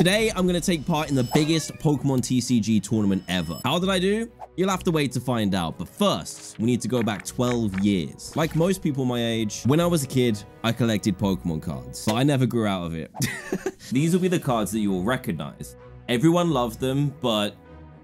Today, I'm going to take part in the biggest Pokemon TCG tournament ever. How did I do? You'll have to wait to find out, but first, we need to go back 12 years. Like most people my age, when I was a kid, I collected Pokemon cards, but I never grew out of it. These will be the cards that you will recognize. Everyone loved them, but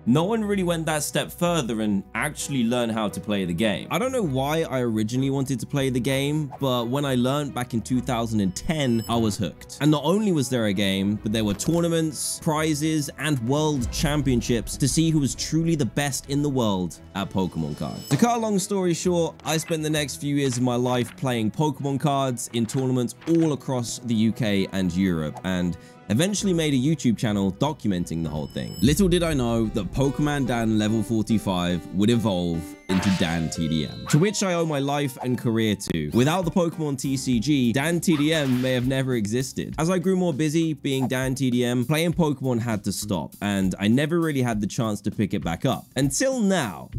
no one really went that step further and actually learned how to play the game. I don't know why I originally wanted to play the game, but when I learned back in 2010, I was hooked. And not only was there a game, but there were tournaments, prizes, and world championships to see who was truly the best in the world at Pokemon cards. To cut a long story short, I spent the next few years of my life playing Pokemon cards in tournaments all across the UK and Europe, and eventually made a YouTube channel documenting the whole thing. Little did I know that Pokemon Dan level 45 would evolve into Dan TDM, to which I owe my life and career to. Without the Pokemon TCG, Dan TDM may have never existed. As I grew more busy being Dan TDM, playing Pokemon had to stop, and I never really had the chance to pick it back up. Until now.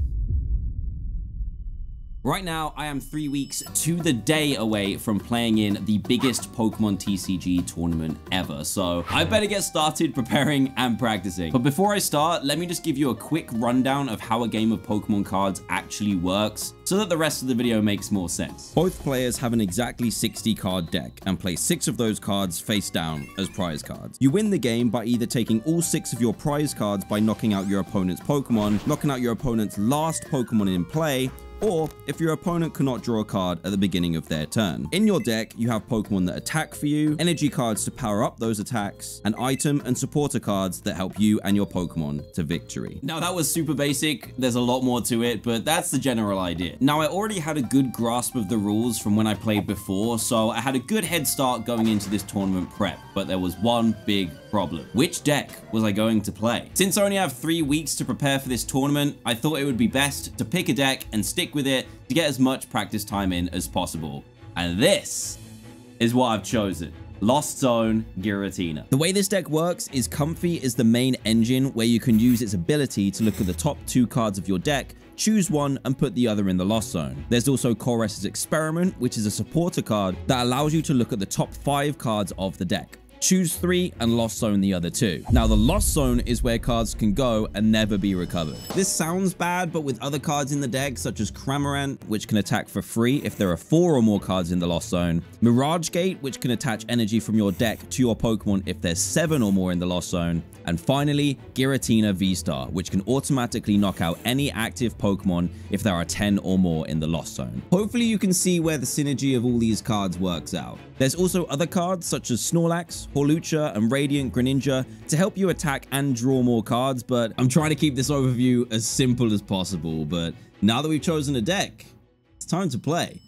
Right now, I am three weeks to the day away from playing in the biggest Pokemon TCG tournament ever, so I better get started preparing and practicing. But before I start, let me just give you a quick rundown of how a game of Pokemon cards actually works, so that the rest of the video makes more sense. Both players have an exactly 60 card deck and play six of those cards face down as prize cards. You win the game by either taking all six of your prize cards by knocking out your opponent's Pokemon, knocking out your opponent's last Pokemon in play, or if your opponent cannot draw a card at the beginning of their turn. In your deck, you have Pokemon that attack for you, energy cards to power up those attacks, and item and supporter cards that help you and your Pokemon to victory. Now that was super basic, there's a lot more to it, but that's the general idea. Now I already had a good grasp of the rules from when I played before, so I had a good head start going into this tournament prep, but there was one big problem. Which deck was I going to play? Since I only have three weeks to prepare for this tournament, I thought it would be best to pick a deck and stick with it to get as much practice time in as possible. And this is what I've chosen. Lost Zone Giratina. The way this deck works is Comfey is the main engine where you can use its ability to look at the top two cards of your deck choose one and put the other in the Lost Zone. There's also Colress's Experiment, which is a supporter card that allows you to look at the top five cards of the deck choose three and lost zone the other two. Now the lost zone is where cards can go and never be recovered. This sounds bad, but with other cards in the deck such as Cramorant, which can attack for free if there are four or more cards in the lost zone, Mirage Gate, which can attach energy from your deck to your Pokemon if there's seven or more in the lost zone, and finally Giratina V-Star, which can automatically knock out any active Pokemon if there are 10 or more in the lost zone. Hopefully you can see where the synergy of all these cards works out. There's also other cards such as Snorlax, Hawlucha, and Radiant Greninja to help you attack and draw more cards, but I'm trying to keep this overview as simple as possible. But now that we've chosen a deck, it's time to play.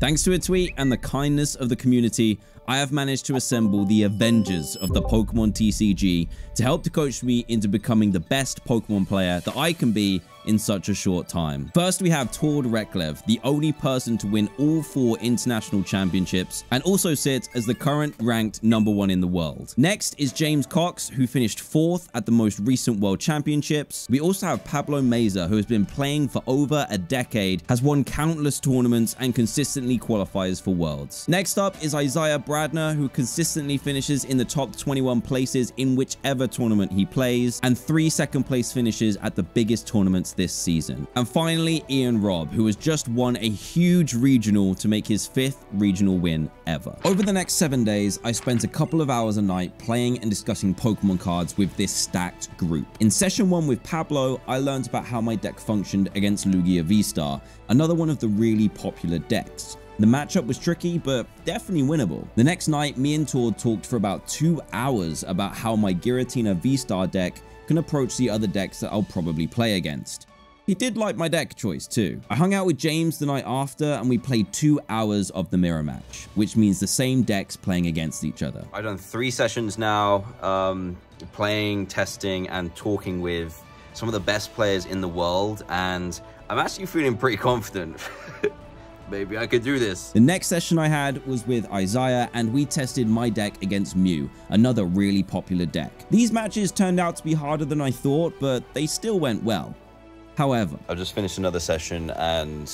Thanks to a tweet and the kindness of the community, I have managed to assemble the Avengers of the Pokemon TCG to help to coach me into becoming the best Pokemon player that I can be in such a short time. First, we have Tord Reklev, the only person to win all four international championships and also sit as the current ranked number one in the world. Next is James Cox, who finished fourth at the most recent world championships. We also have Pablo Meza, who has been playing for over a decade, has won countless tournaments and consistently qualifies for worlds. Next up is Isaiah Bradner, who consistently finishes in the top 21 places in whichever tournament he plays, and three second place finishes at the biggest tournaments this season. And finally, Ian Robb, who has just won a huge regional to make his fifth regional win ever. Over the next seven days, I spent a couple of hours a night playing and discussing Pokemon cards with this stacked group. In session one with Pablo, I learned about how my deck functioned against Lugia V-Star, another one of the really popular decks. The matchup was tricky, but definitely winnable. The next night, me and Tord talked for about two hours about how my Giratina V-Star deck can approach the other decks that I'll probably play against. He did like my deck choice too. I hung out with James the night after and we played two hours of the mirror match, which means the same decks playing against each other. I've done three sessions now, um, playing, testing, and talking with some of the best players in the world, and I'm actually feeling pretty confident. Maybe I could do this. The next session I had was with Isaiah and we tested my deck against Mew, another really popular deck. These matches turned out to be harder than I thought, but they still went well. However, I've just finished another session and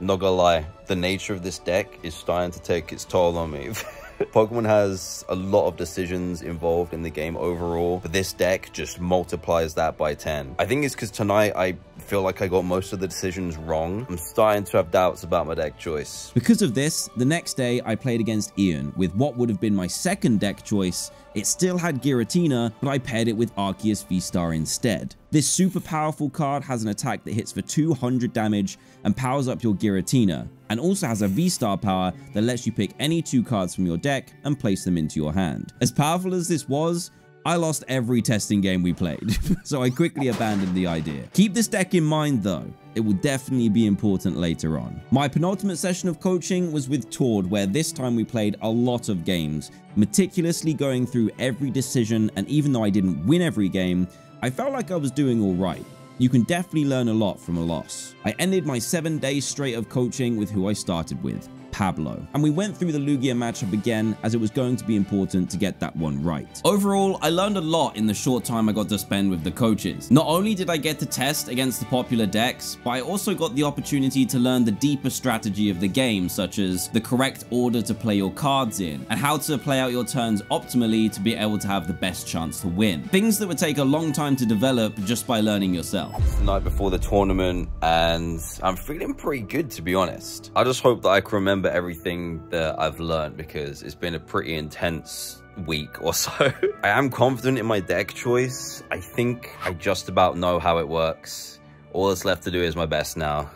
not gonna lie, the nature of this deck is starting to take its toll on me. Pokemon has a lot of decisions involved in the game overall, but this deck just multiplies that by 10. I think it's because tonight I feel like I got most of the decisions wrong. I'm starting to have doubts about my deck choice. Because of this, the next day I played against Ian with what would have been my second deck choice. It still had Giratina, but I paired it with Arceus V-Star instead. This super powerful card has an attack that hits for 200 damage and powers up your Giratina, and also has a V-Star power that lets you pick any two cards from your deck and place them into your hand. As powerful as this was, I lost every testing game we played, so I quickly abandoned the idea. Keep this deck in mind though, it will definitely be important later on. My penultimate session of coaching was with Tord, where this time we played a lot of games, meticulously going through every decision, and even though I didn't win every game, I felt like I was doing alright. You can definitely learn a lot from a loss. I ended my 7 days straight of coaching with who I started with. Pablo. And we went through the Lugia matchup again as it was going to be important to get that one right. Overall, I learned a lot in the short time I got to spend with the coaches. Not only did I get to test against the popular decks, but I also got the opportunity to learn the deeper strategy of the game, such as the correct order to play your cards in, and how to play out your turns optimally to be able to have the best chance to win. Things that would take a long time to develop just by learning yourself. the night before the tournament, and I'm feeling pretty good to be honest. I just hope that I can remember remember everything that I've learned because it's been a pretty intense week or so. I am confident in my deck choice. I think I just about know how it works. All that's left to do is my best now.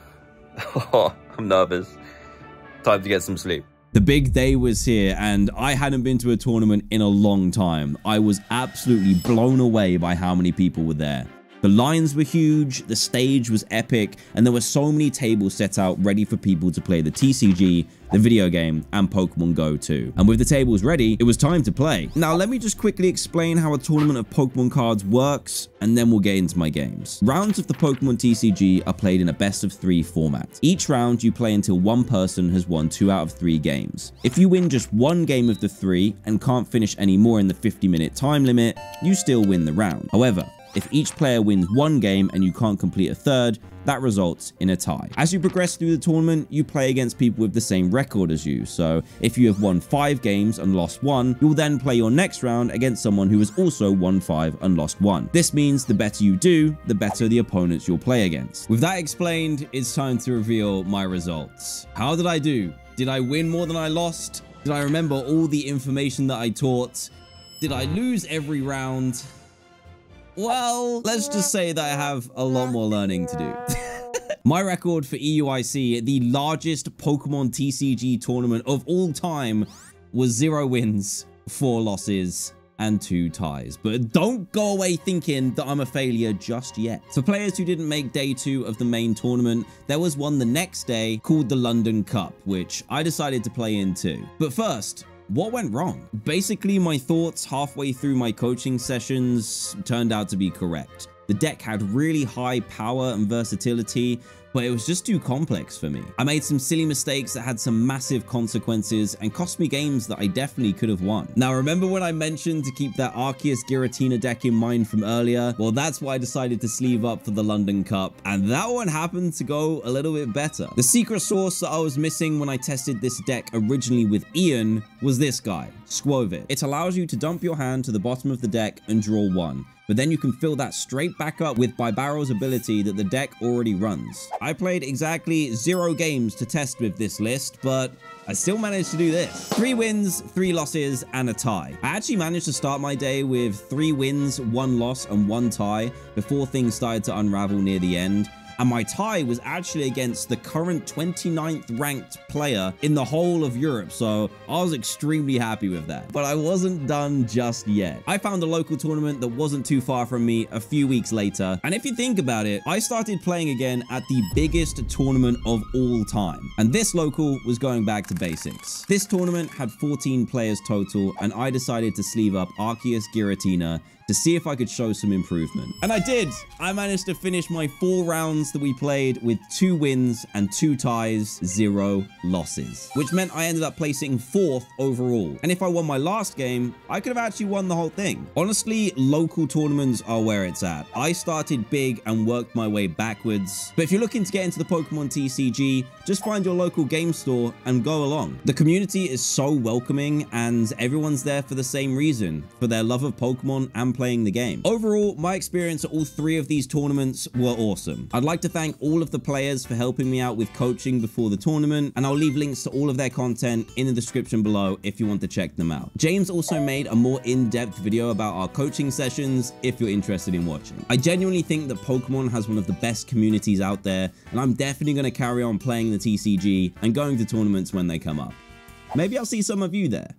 I'm nervous. Time to get some sleep. The big day was here, and I hadn't been to a tournament in a long time. I was absolutely blown away by how many people were there. The lines were huge, the stage was epic, and there were so many tables set out ready for people to play the TCG, the video game, and Pokemon Go too. And with the tables ready, it was time to play. Now let me just quickly explain how a tournament of Pokemon cards works, and then we'll get into my games. Rounds of the Pokemon TCG are played in a best of three format. Each round you play until one person has won two out of three games. If you win just one game of the three and can't finish any more in the 50 minute time limit, you still win the round. However, if each player wins one game and you can't complete a third, that results in a tie. As you progress through the tournament, you play against people with the same record as you. So if you have won five games and lost one, you'll then play your next round against someone who has also won five and lost one. This means the better you do, the better the opponents you'll play against. With that explained, it's time to reveal my results. How did I do? Did I win more than I lost? Did I remember all the information that I taught? Did I lose every round? Well, let's just say that I have a lot more learning to do. My record for EUIC, the largest Pokemon TCG tournament of all time, was zero wins, four losses, and two ties. But don't go away thinking that I'm a failure just yet. For players who didn't make day two of the main tournament, there was one the next day called the London Cup, which I decided to play in too. But first, what went wrong? Basically, my thoughts halfway through my coaching sessions turned out to be correct. The deck had really high power and versatility, but it was just too complex for me. I made some silly mistakes that had some massive consequences and cost me games that I definitely could have won. Now, remember when I mentioned to keep that Arceus Giratina deck in mind from earlier? Well, that's why I decided to sleeve up for the London Cup, and that one happened to go a little bit better. The secret sauce that I was missing when I tested this deck originally with Ian was this guy, Skwovet. It allows you to dump your hand to the bottom of the deck and draw one but then you can fill that straight back up with Bibarel's ability that the deck already runs. I played exactly zero games to test with this list, but I still managed to do this. Three wins, three losses, and a tie. I actually managed to start my day with three wins, one loss, and one tie before things started to unravel near the end and my tie was actually against the current 29th ranked player in the whole of Europe, so I was extremely happy with that. But I wasn't done just yet. I found a local tournament that wasn't too far from me a few weeks later, and if you think about it, I started playing again at the biggest tournament of all time, and this local was going back to basics. This tournament had 14 players total, and I decided to sleeve up Arceus Giratina to see if I could show some improvement. And I did. I managed to finish my four rounds that we played with two wins and two ties, zero losses, which meant I ended up placing fourth overall. And if I won my last game, I could have actually won the whole thing. Honestly, local tournaments are where it's at. I started big and worked my way backwards. But if you're looking to get into the Pokemon TCG, just find your local game store and go along. The community is so welcoming and everyone's there for the same reason, for their love of Pokemon and playing the game. Overall, my experience at all three of these tournaments were awesome. I'd like to thank all of the players for helping me out with coaching before the tournament, and I'll leave links to all of their content in the description below if you want to check them out. James also made a more in-depth video about our coaching sessions if you're interested in watching. I genuinely think that Pokemon has one of the best communities out there, and I'm definitely going to carry on playing the TCG and going to tournaments when they come up. Maybe I'll see some of you there.